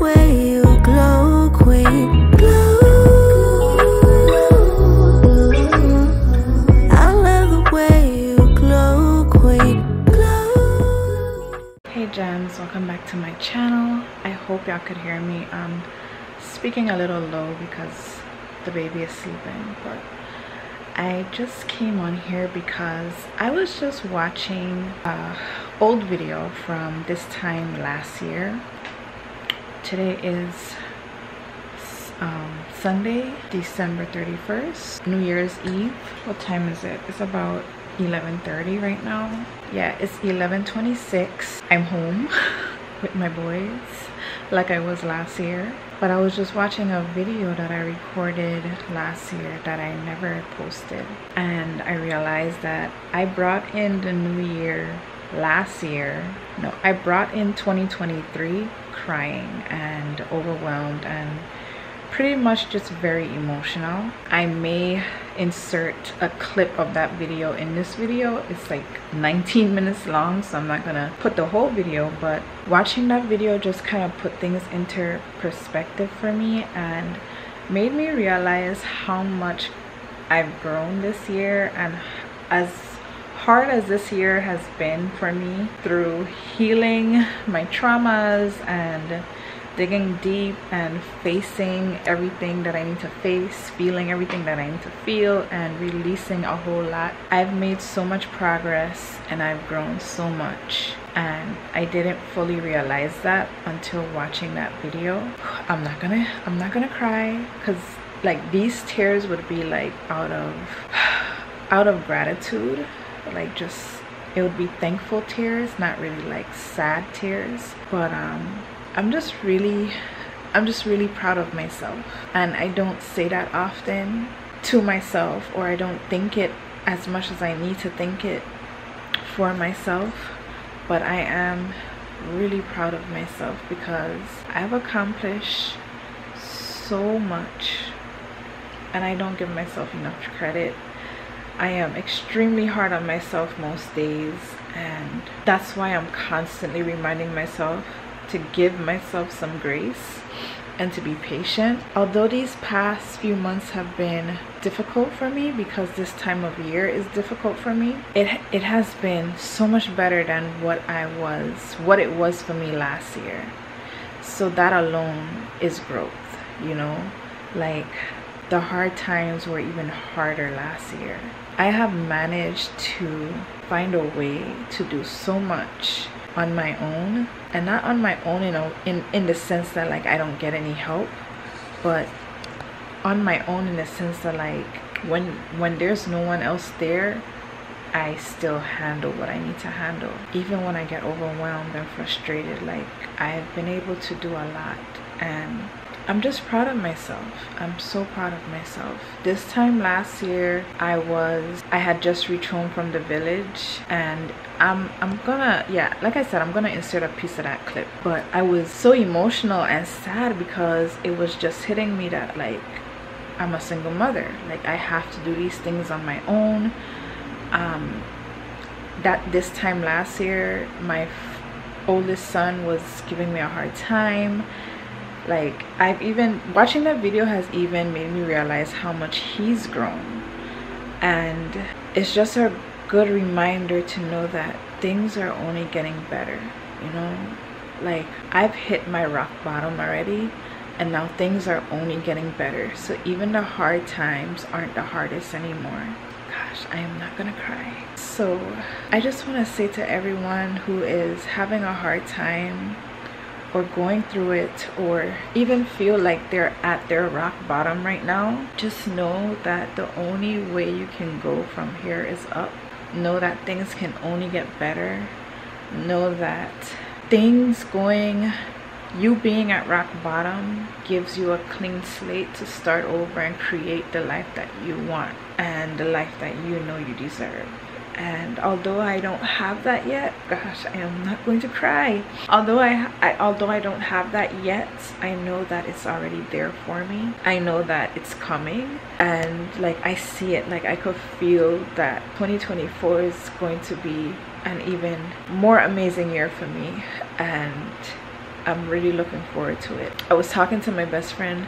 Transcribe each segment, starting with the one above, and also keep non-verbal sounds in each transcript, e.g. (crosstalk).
Hey gems, welcome back to my channel. I hope y'all could hear me. I'm speaking a little low because the baby is sleeping, but I just came on here because I was just watching a old video from this time last year. Today is um, Sunday, December 31st, New Year's Eve. What time is it? It's about 11.30 right now. Yeah, it's 11.26. I'm home (laughs) with my boys like I was last year. But I was just watching a video that I recorded last year that I never posted. And I realized that I brought in the new year last year. No, I brought in 2023 crying and overwhelmed and pretty much just very emotional. I may insert a clip of that video in this video. It's like 19 minutes long, so I'm not gonna put the whole video, but watching that video just kind of put things into perspective for me and made me realize how much I've grown this year and as hard as this year has been for me through healing my traumas and digging deep and facing everything that I need to face, feeling everything that I need to feel, and releasing a whole lot. I've made so much progress and I've grown so much. And I didn't fully realize that until watching that video. I'm not gonna, I'm not gonna cry because like these tears would be like out of, (sighs) out of gratitude, like just, it would be thankful tears, not really like sad tears. But um, I'm just really I'm just really proud of myself. And I don't say that often to myself or I don't think it as much as I need to think it for myself. But I am really proud of myself because I've accomplished so much. And I don't give myself enough credit I am extremely hard on myself most days and that's why I'm constantly reminding myself to give myself some grace and to be patient. Although these past few months have been difficult for me because this time of year is difficult for me, it it has been so much better than what I was, what it was for me last year. So that alone is growth, you know? Like the hard times were even harder last year. I have managed to find a way to do so much on my own and not on my own you know in in the sense that like i don't get any help but on my own in the sense that like when when there's no one else there i still handle what i need to handle. Even when i get overwhelmed and frustrated like i've been able to do a lot and I'm just proud of myself. I'm so proud of myself. This time last year, I was, I had just reached home from the village and I'm, I'm gonna, yeah, like I said, I'm gonna insert a piece of that clip. But I was so emotional and sad because it was just hitting me that like, I'm a single mother. Like I have to do these things on my own. Um, that this time last year, my oldest son was giving me a hard time like i've even watching that video has even made me realize how much he's grown. And it's just a good reminder to know that things are only getting better you know? Like i've hit my rock bottom already and now things are only getting better. So even the hard times aren't the hardest anymore. Gosh i am not gonna cry. So i just want to say to everyone who is having a hard time or going through it or even feel like they're at their rock bottom right now just know that the only way you can go from here is up. Know that things can only get better. Know that things going you being at rock bottom gives you a clean slate to start over and create the life that you want and the life that you know you deserve and although I don't have that yet gosh I am not going to cry. Although I, I although I don't have that yet I know that it's already there for me. I know that it's coming. And like I see it. Like I could feel that 2024 is going to be an even more amazing year for me. And I'm really looking forward to it. I was talking to my best friend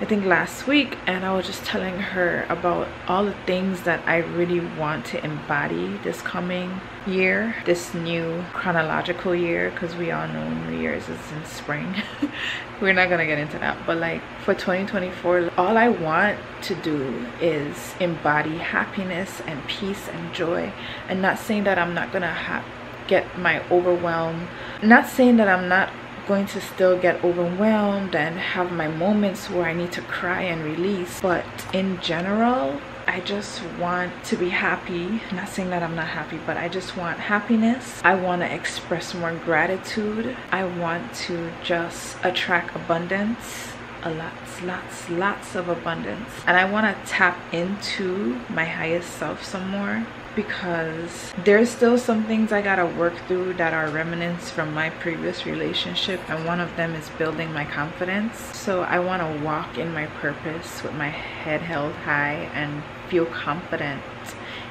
I think last week and I was just telling her about all the things that I really want to embody this coming year this new chronological year because we all know New Year's is in spring. (laughs) We're not gonna get into that but like for 2024 all I want to do is embody happiness and peace and joy. And not saying that I'm not gonna get my overwhelm not saying that I'm not going to still get overwhelmed and have my moments where I need to cry and release. But in general, I just want to be happy. Not saying that I'm not happy, but I just want happiness. I want to express more gratitude. I want to just attract abundance. A lots, lots, lots of abundance. And I want to tap into my highest self some more because there's still some things I gotta work through that are remnants from my previous relationship and one of them is building my confidence. So I want to walk in my purpose with my head held high and feel confident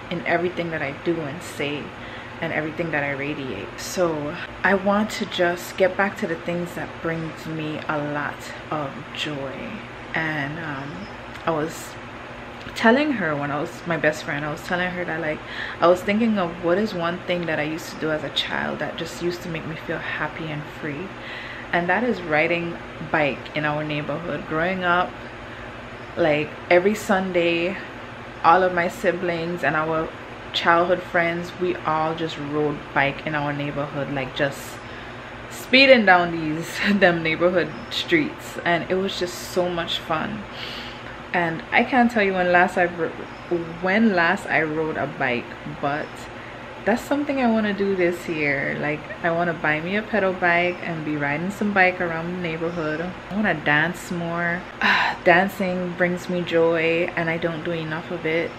in everything that I do and say and everything that I radiate. So I want to just get back to the things that brings me a lot of joy. And um, I was telling her when I was my best friend, I was telling her that like I was thinking of what is one thing that I used to do as a child that just used to make me feel happy and free. And that is riding bike in our neighborhood. Growing up, like every Sunday, all of my siblings and our childhood friends, we all just rode bike in our neighborhood, like just speeding down these (laughs) them neighborhood streets and it was just so much fun and I can't tell you when last I when last I rode a bike but that's something I want to do this year. Like I want to buy me a pedal bike and be riding some bike around the neighborhood. I want to dance more. Dancing brings me joy and I don't do enough of it.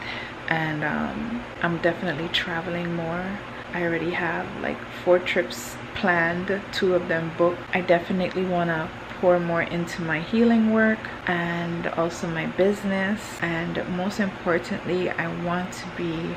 And um, I'm definitely traveling more. I already have like four trips planned two of them booked. I definitely want to pour more into my healing work and also my business. And most importantly I want to be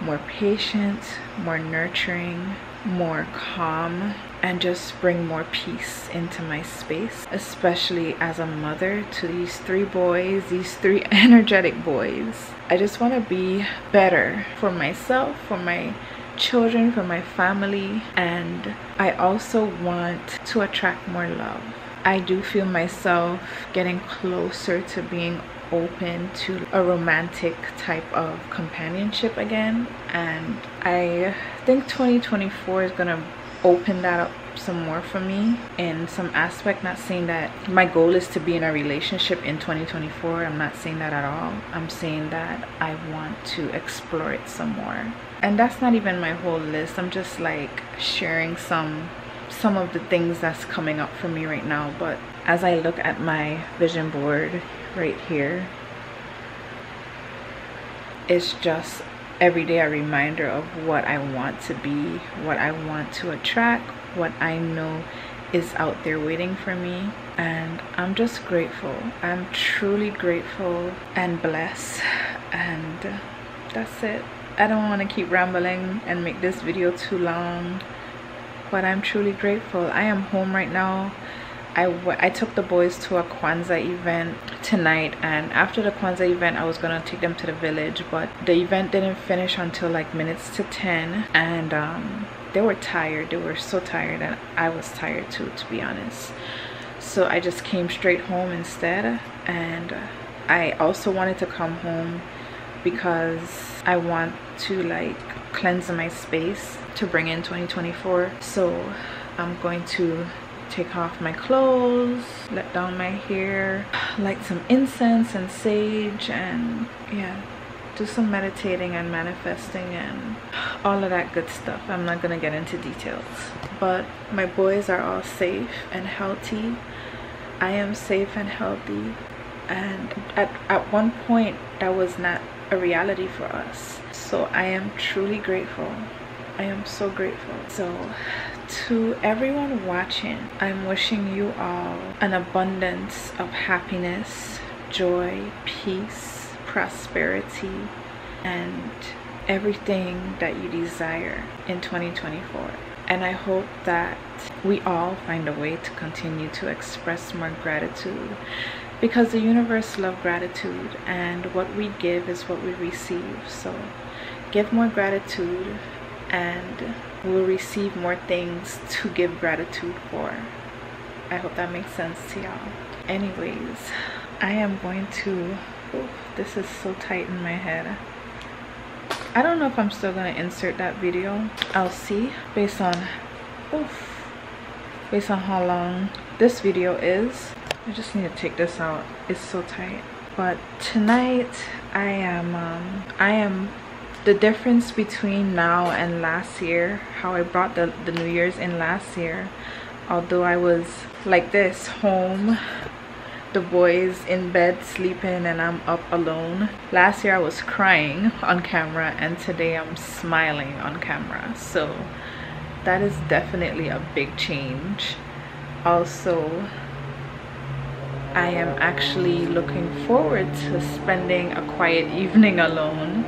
more patient more nurturing more calm and just bring more peace into my space especially as a mother to these three boys these three (laughs) energetic boys. I just want to be better for myself for my children for my family. And I also want to attract more love I do feel myself getting closer to being open to a romantic type of companionship again. And I think 2024 is gonna open that up some more for me in some aspect. Not saying that my goal is to be in a relationship in 2024 i'm not saying that at all. I'm saying that i want to explore it some more. And that's not even my whole list. I'm just like sharing some some of the things that's coming up for me right now but as I look at my vision board right here it's just every day a reminder of what I want to be what I want to attract what I know is out there waiting for me. And I'm just grateful. I'm truly grateful and blessed. And that's it. I don't want to keep rambling and make this video too long but I'm truly grateful. I am home right now. I, I took the boys to a Kwanzaa event tonight and after the Kwanzaa event I was gonna take them to the village but the event didn't finish until like minutes to 10 and um, they were tired they were so tired and I was tired too to be honest so I just came straight home instead and I also wanted to come home because I want to like cleanse my space to bring in 2024 so i'm going to take off my clothes let down my hair light some incense and sage and yeah do some meditating and manifesting and all of that good stuff. I'm not gonna get into details. But my boys are all safe and healthy. I am safe and healthy. And at, at one point that was not a reality for us. So i am truly grateful. I am so grateful. So to everyone watching i'm wishing you all an abundance of happiness joy peace prosperity and everything that you desire in 2024 And I hope that we all find a way to continue to express more gratitude because the universe loves gratitude and what we give is what we receive. So give more gratitude and we'll receive more things to give gratitude for. I hope that makes sense to y'all. Anyways, I am going to, oof, this is so tight in my head. I don't know if I'm still gonna insert that video. I'll see based on, oof, based on how long this video is. I just need to take this out. It's so tight. But tonight I am, um, I am the difference between now and last year how i brought the, the new year's in last year although i was like this home the boys in bed sleeping and i'm up alone last year i was crying on camera and today i'm smiling on camera so that is definitely a big change also i am actually looking forward to spending a quiet evening alone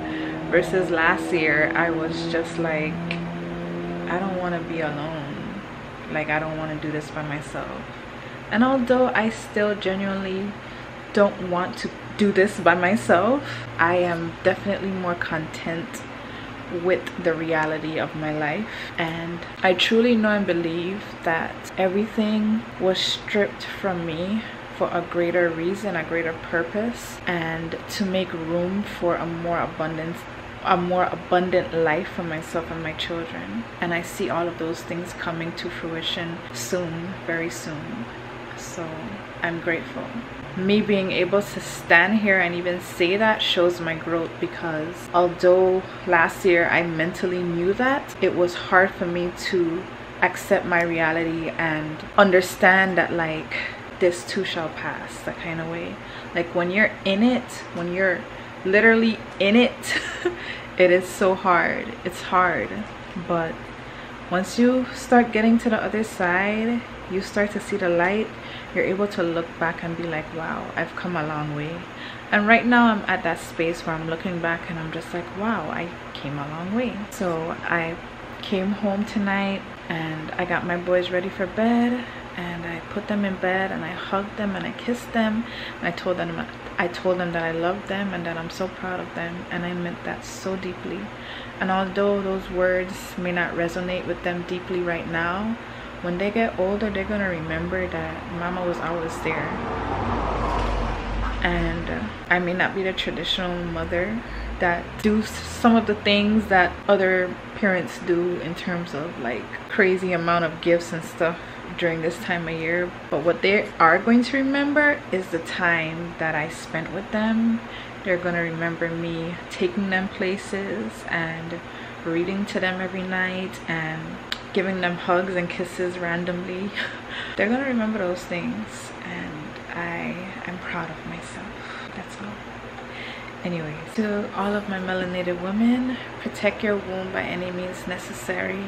versus last year i was just like i don't want to be alone. Like i don't want to do this by myself. And although i still genuinely don't want to do this by myself i am definitely more content with the reality of my life. And i truly know and believe that everything was stripped from me for a greater reason a greater purpose and to make room for a more abundant a more abundant life for myself and my children. And i see all of those things coming to fruition soon very soon. So i'm grateful. Me being able to stand here and even say that shows my growth because although last year i mentally knew that it was hard for me to accept my reality and understand that like this too shall pass that kind of way. Like when you're in it when you're literally in it (laughs) it is so hard. It's hard. But once you start getting to the other side you start to see the light you're able to look back and be like wow i've come a long way. And right now i'm at that space where i'm looking back and i'm just like wow i came a long way. So i came home tonight and i got my boys ready for bed and I put them in bed and I hugged them and I kissed them. And I told them I told them that I loved them and that I'm so proud of them and I meant that so deeply. And although those words may not resonate with them deeply right now when they get older they're gonna remember that mama was always there. And uh, I may not be the traditional mother that do some of the things that other parents do in terms of like crazy amount of gifts and stuff during this time of year but what they are going to remember is the time that I spent with them. They're going to remember me taking them places and reading to them every night and giving them hugs and kisses randomly. (laughs) They're going to remember those things and I am proud of myself. That's all. Anyways to all of my melanated women protect your womb by any means necessary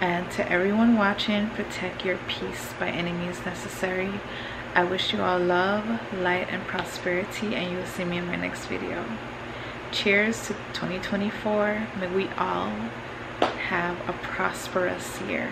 and to everyone watching protect your peace by any means necessary. I wish you all love light and prosperity and you will see me in my next video. Cheers to 2024 may we all have a prosperous year.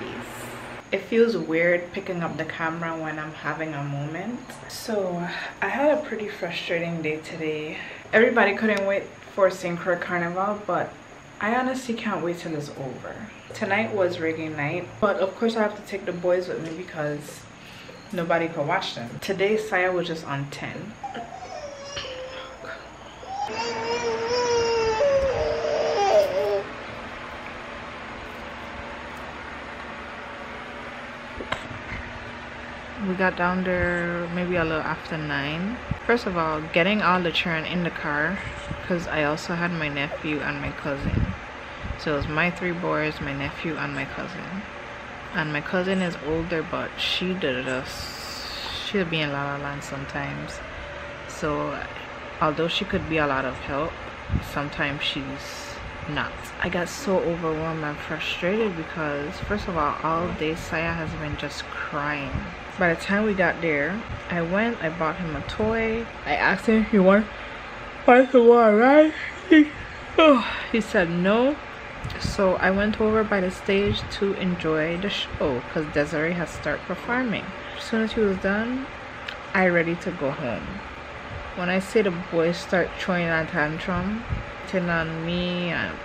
Peace. It feels weird picking up the camera when i'm having a moment. So i had a pretty frustrating day today. Everybody couldn't wait for st croix carnival but I honestly can't wait till it's over. Tonight was reggae night, but of course I have to take the boys with me because nobody could watch them. Today Saya was just on 10. we got down there maybe a little after 9. First of all getting all the children in the car because i also had my nephew and my cousin so it was my three boys my nephew and my cousin. And my cousin is older but she did us she'll be in la la land sometimes. So although she could be a lot of help sometimes she's not. I got so overwhelmed and frustrated because first of all all day saya has been just crying. By the time we got there i went i bought him a toy. I asked him if he want want some more right? He, oh, he said no so I went over by the stage to enjoy the show because Desiree has started performing. As soon as he was done, I ready to go home. When I say the boys start throwing a tantrum, hitting on me and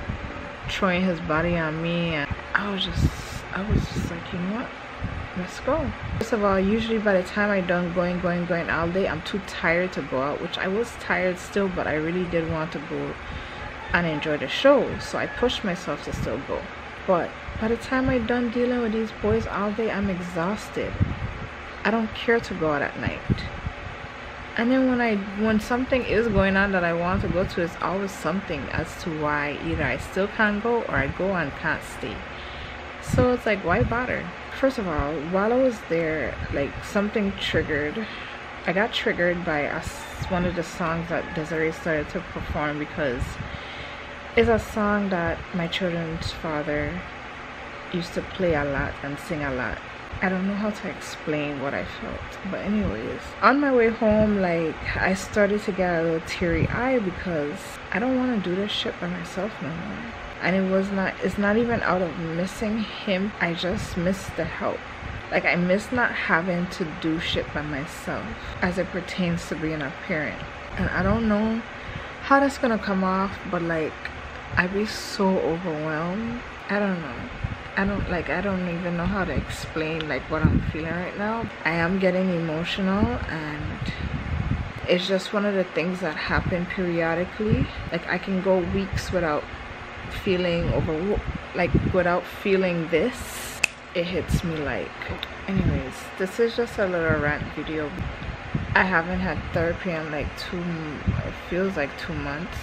throwing his body on me, and I was just, I was just like, you know what? Let's go. First of all, usually by the time I done going, going, going all day, I'm too tired to go out, which I was tired still, but I really did want to go and enjoy the show so i pushed myself to still go. But by the time i done dealing with these boys all day i'm exhausted. I don't care to go out at night. And then when i when something is going on that i want to go to it's always something as to why either i still can't go or i go and can't stay. So it's like why bother? First of all while i was there like something triggered. I got triggered by us one of the songs that desiree started to perform because is a song that my children's father used to play a lot and sing a lot. I don't know how to explain what I felt. But anyways, on my way home, like I started to get a little teary eye because I don't want to do this shit by myself no more. And it was not, it's not even out of missing him. I just miss the help. Like I miss not having to do shit by myself as it pertains to being a parent. And I don't know how that's gonna come off, but like I be so overwhelmed. I don't know. I don't like I don't even know how to explain like what I'm feeling right now. I am getting emotional and it's just one of the things that happen periodically. Like I can go weeks without feeling over like without feeling this. It hits me like anyways, this is just a little rant video. I haven't had therapy in like two it feels like two months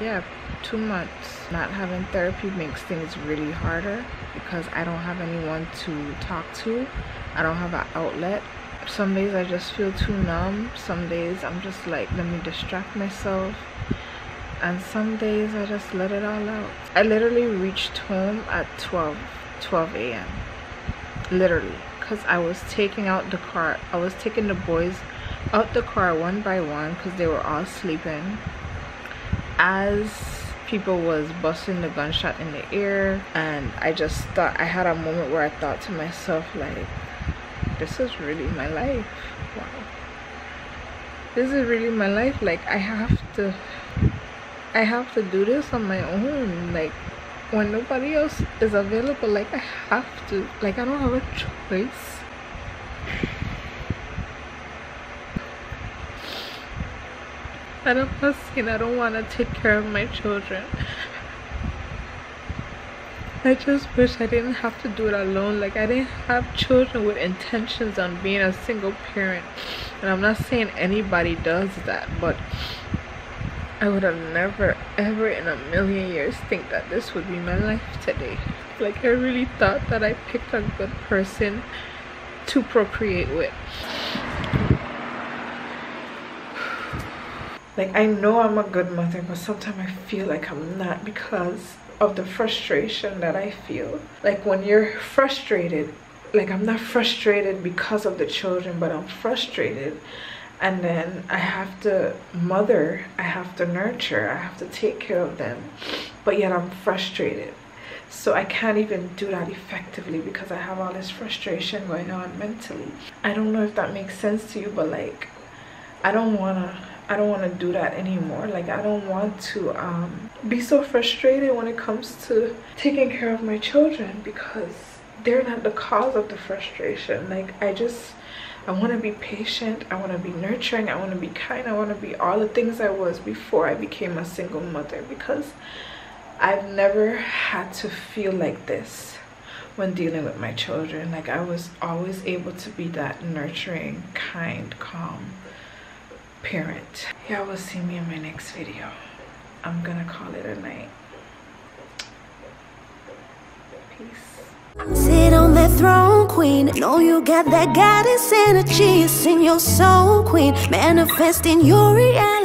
yeah two months. Not having therapy makes things really harder because i don't have anyone to talk to. I don't have an outlet. Some days i just feel too numb. Some days i'm just like let me distract myself. And some days i just let it all out. I literally reached home at 12 12 a.m literally because i was taking out the car i was taking the boys out the car one by one because they were all sleeping as people was busting the gunshot in the air and i just thought i had a moment where i thought to myself like this is really my life. Wow. This is really my life. Like i have to i have to do this on my own. Like when nobody else is available like i have to like i don't have a choice I don't want to saying I don't want to take care of my children. I just wish I didn't have to do it alone. Like I didn't have children with intentions on being a single parent. And I'm not saying anybody does that, but I would have never ever in a million years think that this would be my life today. Like I really thought that I picked a good person to procreate with. Like I know I'm a good mother but sometimes I feel like I'm not because of the frustration that I feel. Like when you're frustrated like I'm not frustrated because of the children but I'm frustrated. And then I have to mother I have to nurture I have to take care of them but yet I'm frustrated. So I can't even do that effectively because I have all this frustration going on mentally. I don't know if that makes sense to you but like I don't want to I don't want to do that anymore. Like I don't want to um, be so frustrated when it comes to taking care of my children because they're not the cause of the frustration. Like I just, I want to be patient. I want to be nurturing. I want to be kind. I want to be all the things I was before I became a single mother because I've never had to feel like this when dealing with my children. Like I was always able to be that nurturing, kind, calm parent. Y'all will see me in my next video. I'm gonna call it a night. Peace. Sit on that throne, queen. Know you got that goddess energy. It's in your soul, queen. Manifesting your reality.